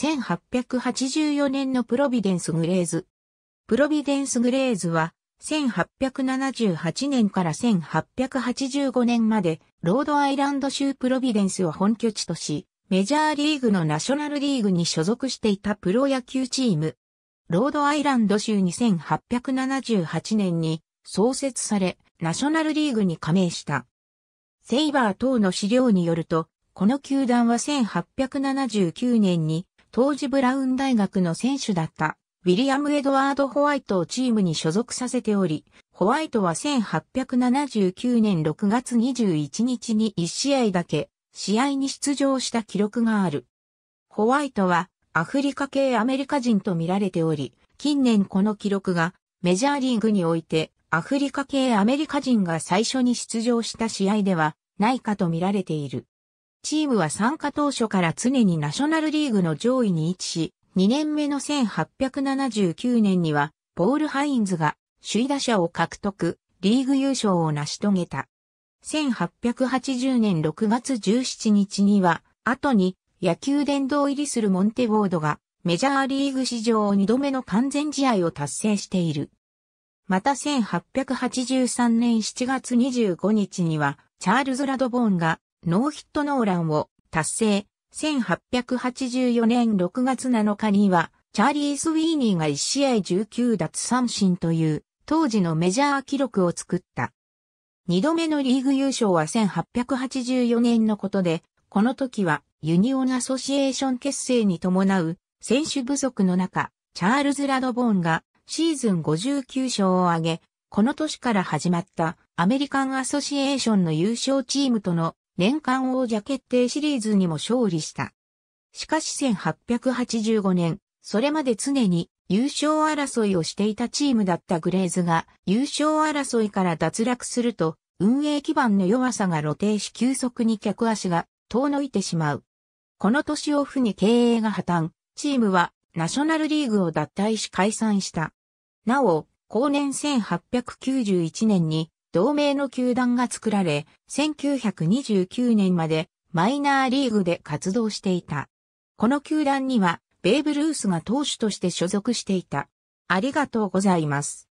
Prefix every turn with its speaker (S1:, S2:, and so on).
S1: 1884年のプロビデンス・グレーズ。プロビデンス・グレーズは、1878年から1885年まで、ロードアイランド州プロビデンスを本拠地とし、メジャーリーグのナショナルリーグに所属していたプロ野球チーム。ロードアイランド州に1878年に創設され、ナショナルリーグに加盟した。セイバー等の資料によると、この球団は1879年に当時ブラウン大学の選手だったウィリアム・エドワード・ホワイトをチームに所属させており、ホワイトは1879年6月21日に1試合だけ試合に出場した記録がある。ホワイトはアフリカ系アメリカ人と見られており、近年この記録がメジャーリーグにおいてアフリカ系アメリカ人が最初に出場した試合ではないかと見られている。チームは参加当初から常にナショナルリーグの上位に位置し、2年目の1879年には、ポール・ハインズが首位打者を獲得、リーグ優勝を成し遂げた。1880年6月17日には、後に野球殿堂入りするモンテボードがメジャーリーグ史上2度目の完全試合を達成している。また1883年7月25日には、チャールズ・ラドボーンがノーヒットノーランを達成。1884年6月7日には、チャーリー・スウィーニーが1試合19奪三振という当時のメジャー記録を作った。二度目のリーグ優勝は1884年のことで、この時はユニオンアソシエーション結成に伴う選手不足の中、チャールズ・ラドボーンがシーズン59勝を挙げ、この年から始まったアメリカンアソシエーションの優勝チームとの年間王者決定シリーズにも勝利した。しかし1885年、それまで常に優勝争いをしていたチームだったグレーズが優勝争いから脱落すると運営基盤の弱さが露呈し急速に客足が遠のいてしまう。この年オフに経営が破綻、チームはナショナルリーグを脱退し解散した。なお、後年1891年に同盟の球団が作られ、1929年までマイナーリーグで活動していた。この球団には、ベーブ・ルースが投手として所属していた。ありがとうございます。